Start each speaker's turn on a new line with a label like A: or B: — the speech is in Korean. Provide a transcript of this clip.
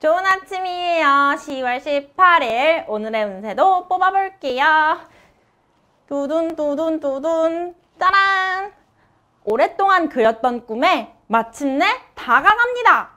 A: 좋은 아침이에요. 10월 18일 오늘의 운세도 뽑아볼게요. 두둔 두둔 두둔 짜란! 오랫동안 그렸던 꿈에 마침내 다가갑니다.